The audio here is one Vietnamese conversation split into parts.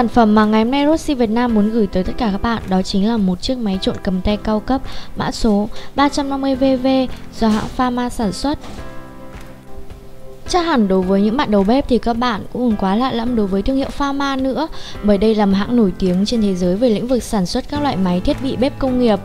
Sản phẩm mà ngày hôm nay Rossi Việt Nam muốn gửi tới tất cả các bạn đó chính là một chiếc máy trộn cầm tay cao cấp mã số 350VV do hãng Pharma sản xuất. Chắc hẳn đối với những bạn đầu bếp thì các bạn cũng không quá lạ lẫm đối với thương hiệu Pharma nữa bởi đây là một hãng nổi tiếng trên thế giới về lĩnh vực sản xuất các loại máy thiết bị bếp công nghiệp.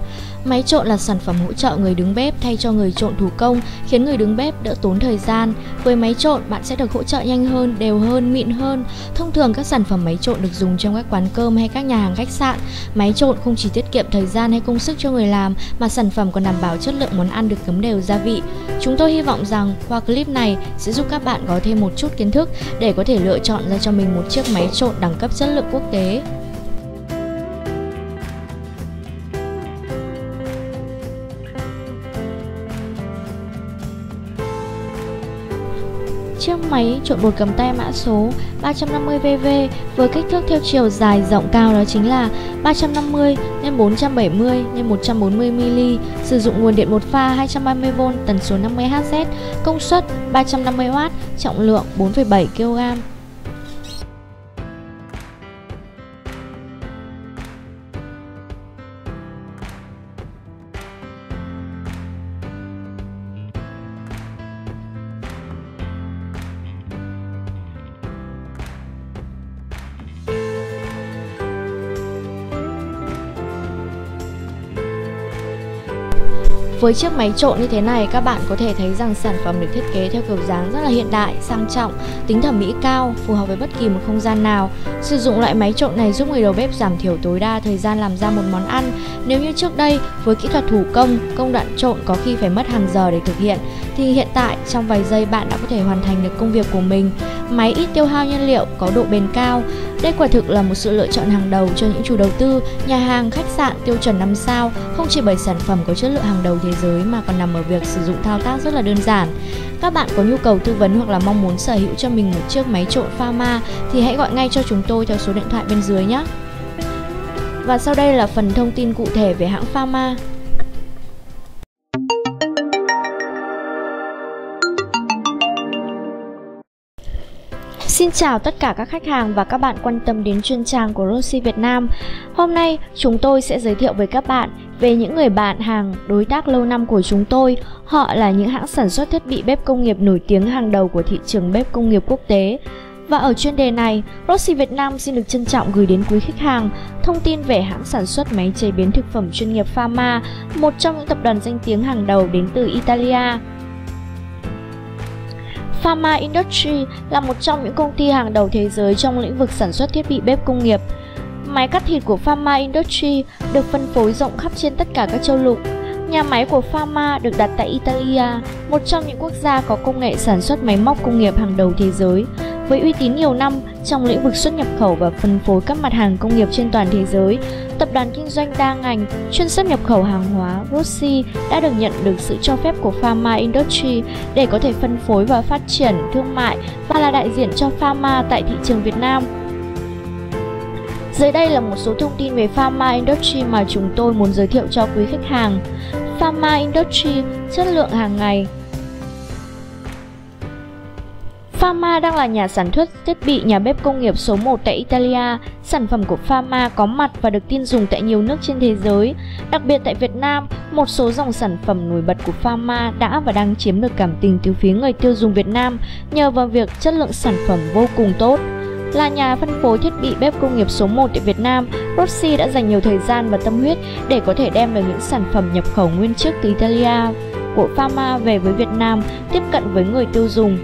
Máy trộn là sản phẩm hỗ trợ người đứng bếp thay cho người trộn thủ công, khiến người đứng bếp đỡ tốn thời gian. Với máy trộn, bạn sẽ được hỗ trợ nhanh hơn, đều hơn, mịn hơn. Thông thường các sản phẩm máy trộn được dùng trong các quán cơm hay các nhà hàng khách sạn. Máy trộn không chỉ tiết kiệm thời gian hay công sức cho người làm mà sản phẩm còn đảm bảo chất lượng món ăn được cấm đều gia vị. Chúng tôi hy vọng rằng qua clip này sẽ giúp các các bạn có thêm một chút kiến thức để có thể lựa chọn ra cho mình một chiếc máy trộn đẳng cấp chất lượng quốc tế. Máy trộn bột cầm tay mã số 350VV với kích thước theo chiều dài rộng cao đó chính là 350 x 470 x 140 mm, sử dụng nguồn điện một pha 230V, tần số 50 Hz, công suất 350W, trọng lượng 4,7 kg. Với chiếc máy trộn như thế này, các bạn có thể thấy rằng sản phẩm được thiết kế theo kiểu dáng rất là hiện đại, sang trọng, tính thẩm mỹ cao, phù hợp với bất kỳ một không gian nào. Sử dụng loại máy trộn này giúp người đầu bếp giảm thiểu tối đa thời gian làm ra một món ăn. Nếu như trước đây, với kỹ thuật thủ công, công đoạn trộn có khi phải mất hàng giờ để thực hiện, thì hiện tại trong vài giây bạn đã có thể hoàn thành được công việc của mình. Máy ít tiêu hao nhiên liệu, có độ bền cao. Đây quả thực là một sự lựa chọn hàng đầu cho những chủ đầu tư, nhà hàng, khách sạn tiêu chuẩn 5 sao, không chỉ bởi sản phẩm có chất lượng hàng đầu thế giới mà còn nằm ở việc sử dụng thao tác rất là đơn giản. Các bạn có nhu cầu tư vấn hoặc là mong muốn sở hữu cho mình một chiếc máy trộn Pharma thì hãy gọi ngay cho chúng tôi theo số điện thoại bên dưới nhé. Và sau đây là phần thông tin cụ thể về hãng Pharma. Xin chào tất cả các khách hàng và các bạn quan tâm đến chuyên trang của Rossi Việt Nam. Hôm nay chúng tôi sẽ giới thiệu với các bạn về những người bạn hàng đối tác lâu năm của chúng tôi. Họ là những hãng sản xuất thiết bị bếp công nghiệp nổi tiếng hàng đầu của thị trường bếp công nghiệp quốc tế. Và ở chuyên đề này, Rossi Việt Nam xin được trân trọng gửi đến quý khách hàng thông tin về hãng sản xuất máy chế biến thực phẩm chuyên nghiệp Pharma, một trong những tập đoàn danh tiếng hàng đầu đến từ Italia. Pharma Industry là một trong những công ty hàng đầu thế giới trong lĩnh vực sản xuất thiết bị bếp công nghiệp. Máy cắt thịt của Pharma Industry được phân phối rộng khắp trên tất cả các châu lục. Nhà máy của Pharma được đặt tại Italia, một trong những quốc gia có công nghệ sản xuất máy móc công nghiệp hàng đầu thế giới. Với uy tín nhiều năm trong lĩnh vực xuất nhập khẩu và phân phối các mặt hàng công nghiệp trên toàn thế giới, tập đoàn kinh doanh đa ngành chuyên xuất nhập khẩu hàng hóa Rossi đã được nhận được sự cho phép của Pharma Industry để có thể phân phối và phát triển thương mại và là đại diện cho Pharma tại thị trường Việt Nam. Dưới đây là một số thông tin về Pharma Industry mà chúng tôi muốn giới thiệu cho quý khách hàng. Pharma Industry, chất lượng hàng ngày, Pharma đang là nhà sản xuất thiết bị nhà bếp công nghiệp số 1 tại Italia. Sản phẩm của Pharma có mặt và được tin dùng tại nhiều nước trên thế giới. Đặc biệt tại Việt Nam, một số dòng sản phẩm nổi bật của Pharma đã và đang chiếm được cảm tình từ phía người tiêu dùng Việt Nam nhờ vào việc chất lượng sản phẩm vô cùng tốt. Là nhà phân phối thiết bị bếp công nghiệp số 1 tại Việt Nam, Rossi đã dành nhiều thời gian và tâm huyết để có thể đem được những sản phẩm nhập khẩu nguyên chiếc từ Italia của Pharma về với Việt Nam, tiếp cận với người tiêu dùng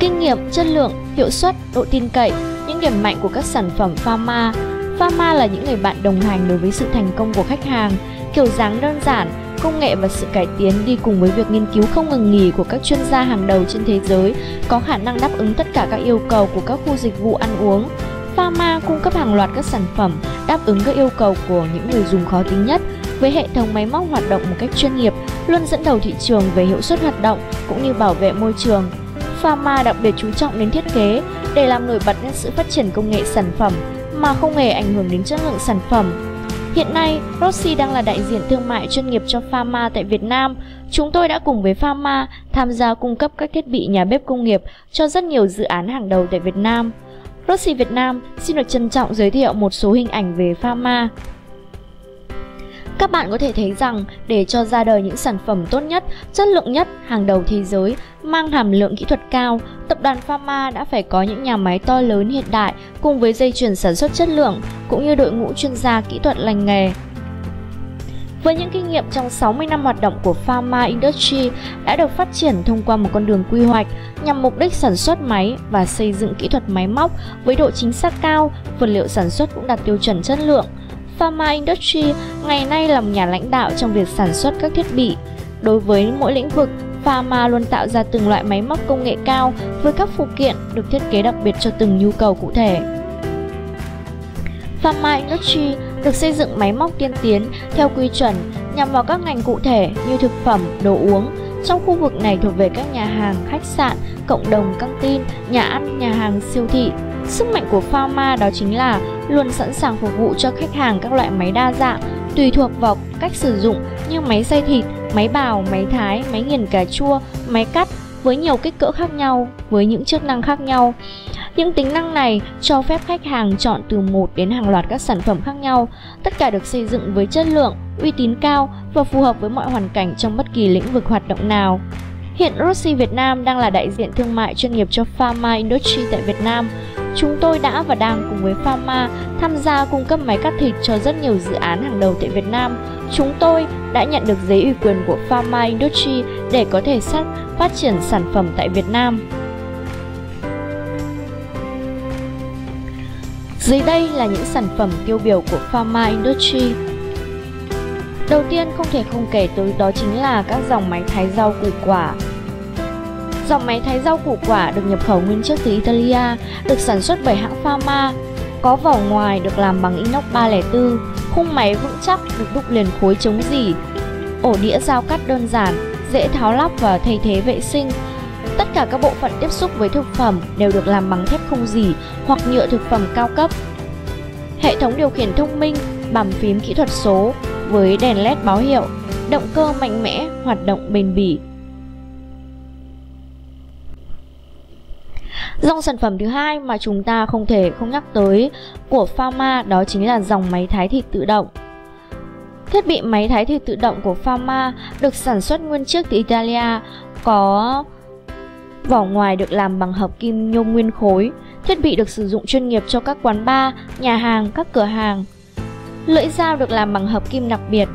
kinh nghiệm, chất lượng, hiệu suất, độ tin cậy, những điểm mạnh của các sản phẩm Pharma. Pharma là những người bạn đồng hành đối với sự thành công của khách hàng, kiểu dáng đơn giản, công nghệ và sự cải tiến đi cùng với việc nghiên cứu không ngừng nghỉ của các chuyên gia hàng đầu trên thế giới có khả năng đáp ứng tất cả các yêu cầu của các khu dịch vụ ăn uống. Pharma cung cấp hàng loạt các sản phẩm đáp ứng các yêu cầu của những người dùng khó tính nhất với hệ thống máy móc hoạt động một cách chuyên nghiệp, luôn dẫn đầu thị trường về hiệu suất hoạt động cũng như bảo vệ môi trường. Pharma đặc biệt chú trọng đến thiết kế để làm nổi bật lên sự phát triển công nghệ sản phẩm mà không hề ảnh hưởng đến chất lượng sản phẩm. Hiện nay, Rossi đang là đại diện thương mại chuyên nghiệp cho Pharma tại Việt Nam. Chúng tôi đã cùng với Pharma tham gia cung cấp các thiết bị nhà bếp công nghiệp cho rất nhiều dự án hàng đầu tại Việt Nam. Rossi Việt Nam xin được trân trọng giới thiệu một số hình ảnh về pharma. Các bạn có thể thấy rằng để cho ra đời những sản phẩm tốt nhất, chất lượng nhất, hàng đầu thế giới, mang hàm lượng kỹ thuật cao, tập đoàn Pharma đã phải có những nhà máy to lớn hiện đại cùng với dây chuyền sản xuất chất lượng cũng như đội ngũ chuyên gia kỹ thuật lành nghề. Với những kinh nghiệm trong 60 năm hoạt động của Pharma Industry đã được phát triển thông qua một con đường quy hoạch nhằm mục đích sản xuất máy và xây dựng kỹ thuật máy móc với độ chính xác cao, vật liệu sản xuất cũng đạt tiêu chuẩn chất lượng. Pharma Industry ngày nay là một nhà lãnh đạo trong việc sản xuất các thiết bị. Đối với mỗi lĩnh vực, Pharma luôn tạo ra từng loại máy móc công nghệ cao với các phụ kiện được thiết kế đặc biệt cho từng nhu cầu cụ thể. Pharma Industry được xây dựng máy móc tiên tiến theo quy chuẩn nhằm vào các ngành cụ thể như thực phẩm, đồ uống. Trong khu vực này thuộc về các nhà hàng, khách sạn, cộng đồng, căng tin, nhà ăn, nhà hàng, siêu thị. Sức mạnh của Pharma đó chính là luôn sẵn sàng phục vụ cho khách hàng các loại máy đa dạng, tùy thuộc vào cách sử dụng như máy xay thịt, máy bào, máy thái, máy nghiền cà chua, máy cắt với nhiều kích cỡ khác nhau, với những chức năng khác nhau. Những tính năng này cho phép khách hàng chọn từ một đến hàng loạt các sản phẩm khác nhau, tất cả được xây dựng với chất lượng, uy tín cao và phù hợp với mọi hoàn cảnh trong bất kỳ lĩnh vực hoạt động nào. Hiện Rossi Việt Nam đang là đại diện thương mại chuyên nghiệp cho Pharma Industry tại Việt Nam. Chúng tôi đã và đang cùng với Pharma tham gia cung cấp máy cắt thịt cho rất nhiều dự án hàng đầu tại Việt Nam. Chúng tôi đã nhận được giấy ủy quyền của Pharma Industry để có thể sát phát triển sản phẩm tại Việt Nam. Dưới đây là những sản phẩm tiêu biểu của Pharma Industry. Đầu tiên không thể không kể tới đó chính là các dòng máy thái rau củ quả. Dòng máy thái rau củ quả được nhập khẩu nguyên chiếc từ Italia, được sản xuất bởi hãng Pharma, có vỏ ngoài được làm bằng inox 304, khung máy vững chắc được đúc liền khối chống dỉ, ổ đĩa dao cắt đơn giản, dễ tháo lắp và thay thế vệ sinh, Tất cả các bộ phận tiếp xúc với thực phẩm đều được làm bằng thép không dỉ hoặc nhựa thực phẩm cao cấp. Hệ thống điều khiển thông minh, bàn phím kỹ thuật số với đèn led báo hiệu, động cơ mạnh mẽ, hoạt động bền bỉ. Dòng sản phẩm thứ hai mà chúng ta không thể không nhắc tới của Pharma đó chính là dòng máy thái thịt tự động. Thiết bị máy thái thịt tự động của Pharma được sản xuất nguyên chiếc từ Italia, có Vỏ ngoài được làm bằng hợp kim nhôm nguyên khối, thiết bị được sử dụng chuyên nghiệp cho các quán bar, nhà hàng, các cửa hàng. Lưỡi dao được làm bằng hợp kim đặc biệt,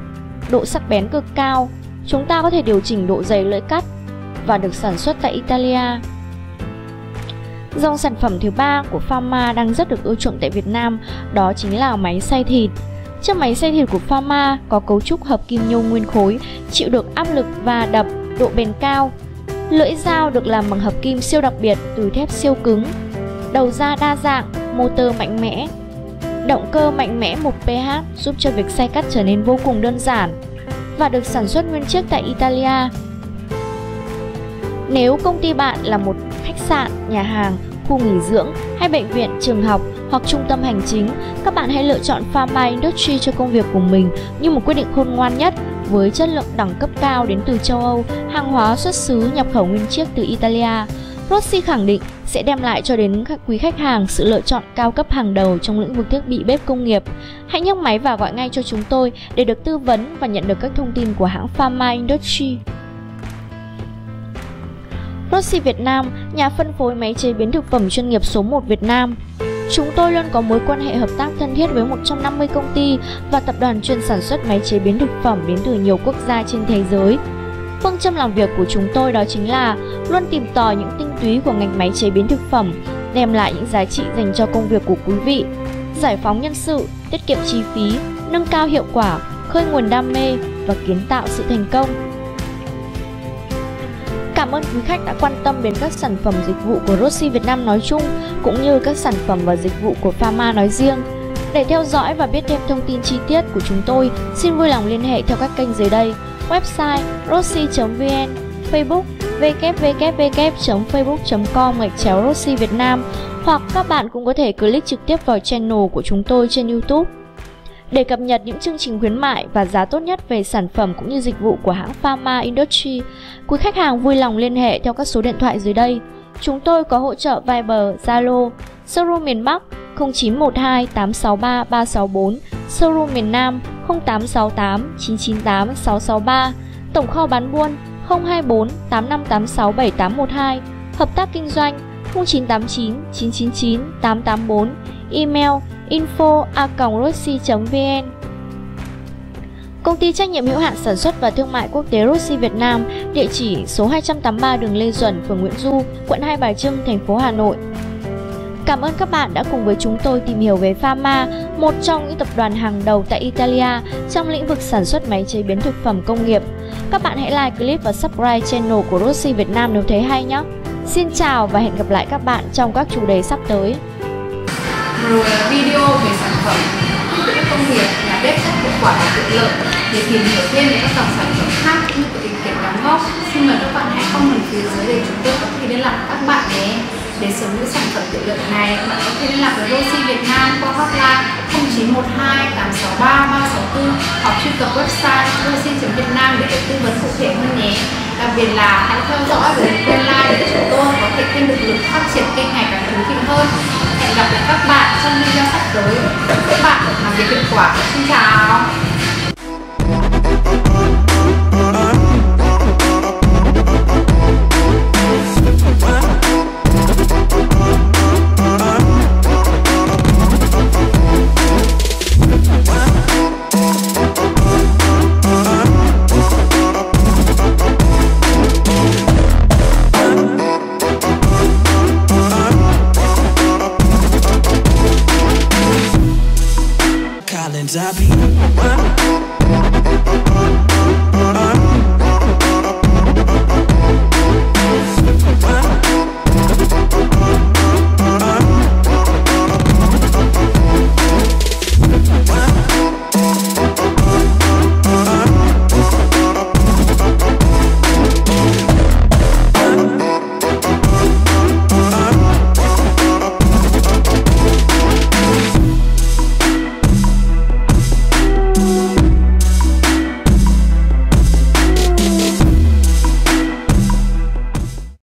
độ sắc bén cực cao. Chúng ta có thể điều chỉnh độ dày lưỡi cắt và được sản xuất tại Italia. Dòng sản phẩm thứ ba của Pharma đang rất được ưa chuộng tại Việt Nam, đó chính là máy xay thịt. Chiếc máy xay thịt của Pharma có cấu trúc hợp kim nhôm nguyên khối, chịu được áp lực và đập, độ bền cao, Lưỡi dao được làm bằng hợp kim siêu đặc biệt từ thép siêu cứng. Đầu ra đa dạng, motor mạnh mẽ. Động cơ mạnh mẽ 1pH giúp cho việc xay cắt trở nên vô cùng đơn giản và được sản xuất nguyên chiếc tại Italia. Nếu công ty bạn là một khách sạn, nhà hàng, khu nghỉ dưỡng hay bệnh viện, trường học hoặc trung tâm hành chính, các bạn hãy lựa chọn Pharma Industry cho công việc của mình như một quyết định khôn ngoan nhất với chất lượng đẳng cấp cao đến từ châu Âu, hàng hóa xuất xứ nhập khẩu nguyên chiếc từ Italia. Rossi khẳng định sẽ đem lại cho đến các quý khách hàng sự lựa chọn cao cấp hàng đầu trong lĩnh vực thiết bị bếp công nghiệp. Hãy nhấc máy và gọi ngay cho chúng tôi để được tư vấn và nhận được các thông tin của hãng Pharma Industry. Rossi Việt Nam, nhà phân phối máy chế biến thực phẩm chuyên nghiệp số 1 Việt Nam. Chúng tôi luôn có mối quan hệ hợp tác thân thiết với 150 công ty và tập đoàn chuyên sản xuất máy chế biến thực phẩm đến từ nhiều quốc gia trên thế giới. Phương châm làm việc của chúng tôi đó chính là luôn tìm tòi những tinh túy của ngành máy chế biến thực phẩm, đem lại những giá trị dành cho công việc của quý vị, giải phóng nhân sự, tiết kiệm chi phí, nâng cao hiệu quả, khơi nguồn đam mê và kiến tạo sự thành công. Cảm ơn quý khách đã quan tâm đến các sản phẩm dịch vụ của Rossi Việt Nam nói chung cũng như các sản phẩm và dịch vụ của Pharma nói riêng. Để theo dõi và biết thêm thông tin chi tiết của chúng tôi, xin vui lòng liên hệ theo các kênh dưới đây: website rossi.vn, Facebook www.facebook.com gạch chéo Rossi Việt Nam hoặc các bạn cũng có thể click trực tiếp vào channel của chúng tôi trên YouTube. Để cập nhật những chương trình khuyến mại và giá tốt nhất về sản phẩm cũng như dịch vụ của hãng Pharma Industry, quý khách hàng vui lòng liên hệ theo các số điện thoại dưới đây. Chúng tôi có hỗ trợ Viber, Zalo, showroom miền Bắc 0912 863 364, showroom miền Nam 0868 998 663, tổng kho bán buôn 024 8586 7812, hợp tác kinh doanh 0989 999 884, email info vn Công ty trách nhiệm hữu hạn sản xuất và thương mại quốc tế Rossi Việt Nam, địa chỉ số 283 đường Lê Duẩn, phường Nguyễn Du, quận Hai Bà Trưng, thành phố Hà Nội. Cảm ơn các bạn đã cùng với chúng tôi tìm hiểu về Pharma, một trong những tập đoàn hàng đầu tại Italia trong lĩnh vực sản xuất máy chế biến thực phẩm công nghiệp. Các bạn hãy like clip và subscribe channel của Rossi Việt Nam nếu thấy hay nhé. Xin chào và hẹn gặp lại các bạn trong các chủ đề sắp tới. Rồi video về sản phẩm bếp công nghiệp nhà bếp rất hiệu quả và tiện lợi. Để tìm hiểu thêm về các dòng sản phẩm khác cũng như của ý đóng góp, xin mời các bạn hãy comment phía dưới để chúng tôi có thể liên lạc với các bạn nhé. Để sở hữu sản phẩm tiện lợi này, bạn có thể liên lạc với Rosie Việt Nam qua hotline 0912 863 364 hoặc truy cập website rosie.việt nam để được tư vấn cụ thể hơn nhé. Đặc biệt là hãy theo dõi và đừng quên like để chúng tôi có thể thêm lực lực phát triển kênh ngày càng thú vị hơn. Hẹn gặp lại các bạn trong video tới các bạn làm việc hiệu quả. Xin chào.